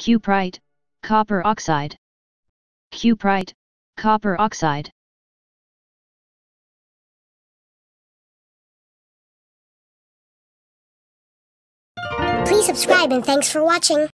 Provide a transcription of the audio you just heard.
Cuprite, copper oxide. Cuprite, copper oxide. Please subscribe and thanks for watching.